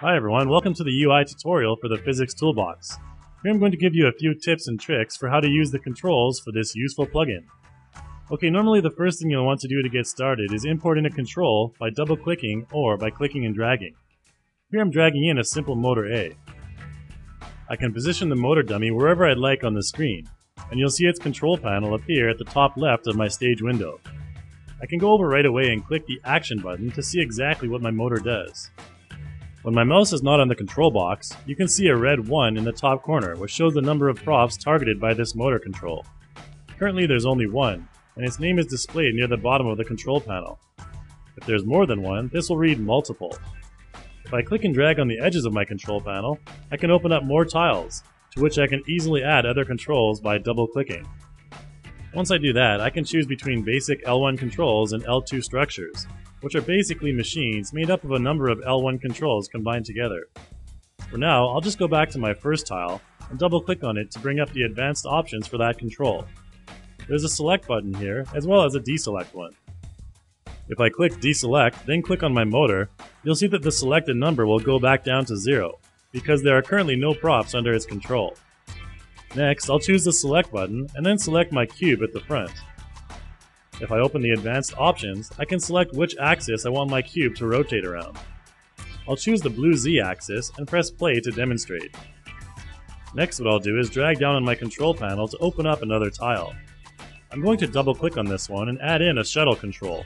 Hi everyone, welcome to the UI tutorial for the Physics Toolbox. Here I'm going to give you a few tips and tricks for how to use the controls for this useful plugin. Okay, normally the first thing you'll want to do to get started is import in a control by double-clicking or by clicking and dragging. Here I'm dragging in a simple motor A. I can position the motor dummy wherever I'd like on the screen, and you'll see its control panel appear at the top left of my stage window. I can go over right away and click the Action button to see exactly what my motor does. When my mouse is not on the control box, you can see a red 1 in the top corner, which shows the number of props targeted by this motor control. Currently there's only one, and its name is displayed near the bottom of the control panel. If there's more than one, this will read multiple. If I click and drag on the edges of my control panel, I can open up more tiles, to which I can easily add other controls by double clicking. Once I do that, I can choose between basic L1 controls and L2 structures, which are basically machines made up of a number of L1 controls combined together. For now, I'll just go back to my first tile and double click on it to bring up the advanced options for that control. There's a select button here, as well as a deselect one. If I click deselect, then click on my motor, you'll see that the selected number will go back down to zero, because there are currently no props under its control. Next, I'll choose the select button and then select my cube at the front. If I open the advanced options, I can select which axis I want my cube to rotate around. I'll choose the blue Z axis and press play to demonstrate. Next what I'll do is drag down on my control panel to open up another tile. I'm going to double click on this one and add in a shuttle control.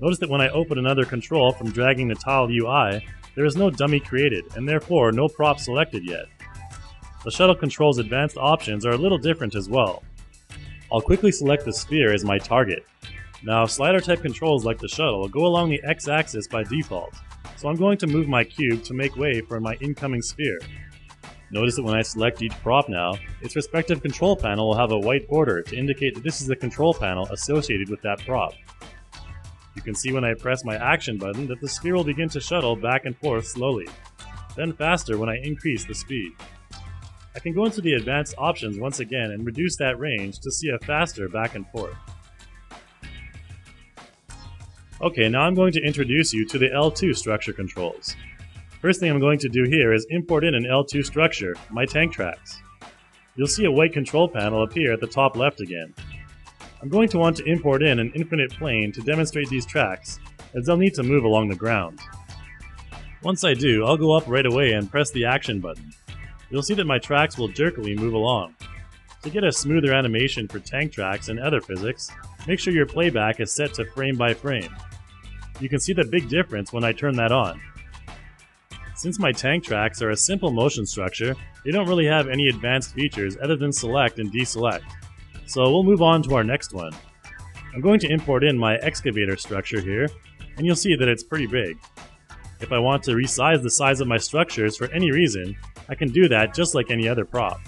Notice that when I open another control from dragging the tile UI, there is no dummy created, and therefore no prop selected yet. The shuttle control's advanced options are a little different as well. I'll quickly select the sphere as my target. Now, slider type controls like the shuttle go along the x-axis by default, so I'm going to move my cube to make way for my incoming sphere. Notice that when I select each prop now, its respective control panel will have a white border to indicate that this is the control panel associated with that prop. You can see when I press my action button that the sphere will begin to shuttle back and forth slowly, then faster when I increase the speed. I can go into the advanced options once again and reduce that range to see a faster back and forth. Okay, now I'm going to introduce you to the L2 structure controls. First thing I'm going to do here is import in an L2 structure, my tank tracks. You'll see a white control panel appear at the top left again. I'm going to want to import in an infinite plane to demonstrate these tracks, as they'll need to move along the ground. Once I do, I'll go up right away and press the action button you'll see that my tracks will jerkily move along. To get a smoother animation for tank tracks and other physics, make sure your playback is set to frame by frame. You can see the big difference when I turn that on. Since my tank tracks are a simple motion structure, they don't really have any advanced features other than select and deselect. So we'll move on to our next one. I'm going to import in my excavator structure here, and you'll see that it's pretty big. If I want to resize the size of my structures for any reason, I can do that just like any other prop.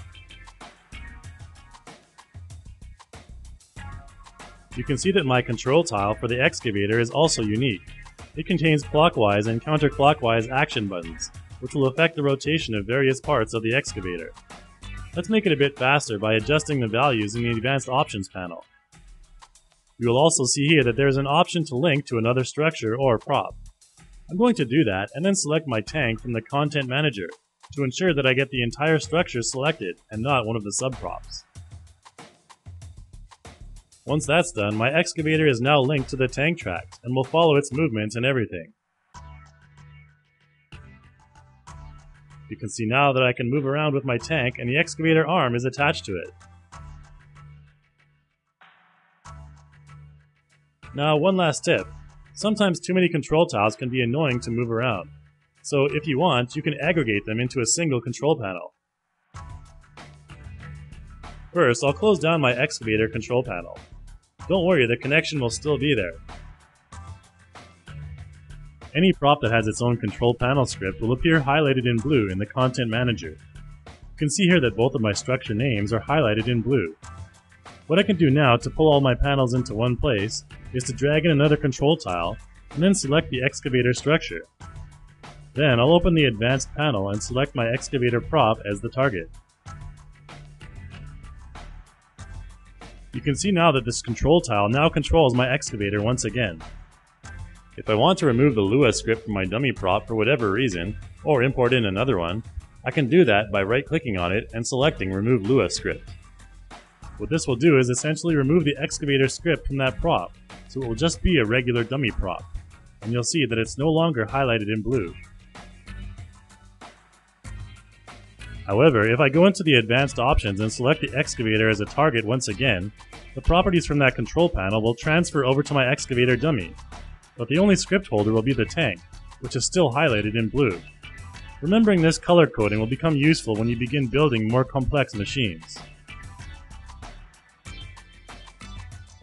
You can see that my control tile for the excavator is also unique. It contains clockwise and counterclockwise action buttons, which will affect the rotation of various parts of the excavator. Let's make it a bit faster by adjusting the values in the Advanced Options panel. You will also see here that there is an option to link to another structure or prop. I'm going to do that and then select my tank from the Content Manager to ensure that I get the entire structure selected and not one of the subprops. Once that's done, my excavator is now linked to the tank tracks and will follow its movements and everything. You can see now that I can move around with my tank and the excavator arm is attached to it. Now, one last tip. Sometimes too many control tiles can be annoying to move around. So if you want, you can aggregate them into a single control panel. First, I'll close down my excavator control panel. Don't worry, the connection will still be there. Any prop that has its own control panel script will appear highlighted in blue in the Content Manager. You can see here that both of my structure names are highlighted in blue. What I can do now to pull all my panels into one place is to drag in another control tile and then select the excavator structure. Then I'll open the advanced panel and select my excavator prop as the target. You can see now that this control tile now controls my excavator once again. If I want to remove the Lua script from my dummy prop for whatever reason, or import in another one, I can do that by right-clicking on it and selecting Remove Lua script. What this will do is essentially remove the excavator script from that prop, so it will just be a regular dummy prop, and you'll see that it's no longer highlighted in blue. However, if I go into the advanced options and select the excavator as a target once again, the properties from that control panel will transfer over to my excavator dummy, but the only script holder will be the tank, which is still highlighted in blue. Remembering this color coding will become useful when you begin building more complex machines.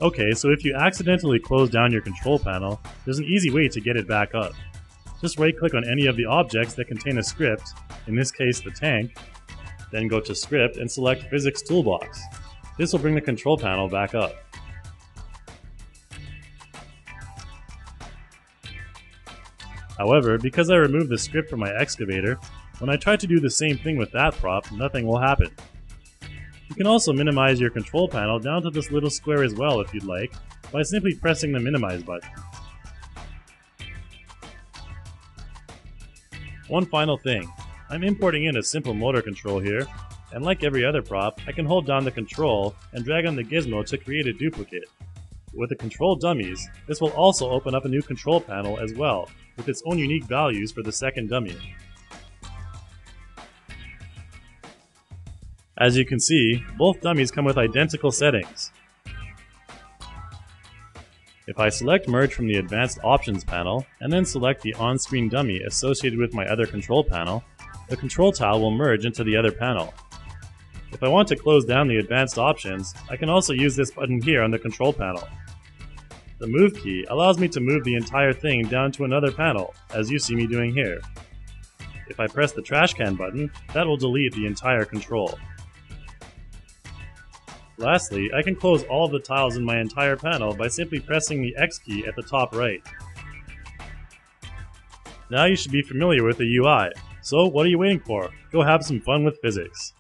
Okay, so if you accidentally close down your control panel, there's an easy way to get it back up. Just right click on any of the objects that contain a script, in this case the tank, then go to Script and select Physics Toolbox. This will bring the control panel back up. However, because I removed the script from my excavator, when I try to do the same thing with that prop, nothing will happen. You can also minimize your control panel down to this little square as well if you'd like, by simply pressing the minimize button. One final thing, I'm importing in a simple motor control here, and like every other prop, I can hold down the control and drag on the gizmo to create a duplicate. With the control dummies, this will also open up a new control panel as well, with its own unique values for the second dummy. As you can see, both dummies come with identical settings. If I select Merge from the Advanced Options panel, and then select the on-screen dummy associated with my other control panel, the control tile will merge into the other panel. If I want to close down the advanced options, I can also use this button here on the control panel. The move key allows me to move the entire thing down to another panel, as you see me doing here. If I press the trash can button, that will delete the entire control. Lastly, I can close all of the tiles in my entire panel by simply pressing the X key at the top right. Now you should be familiar with the UI, so what are you waiting for? Go have some fun with physics.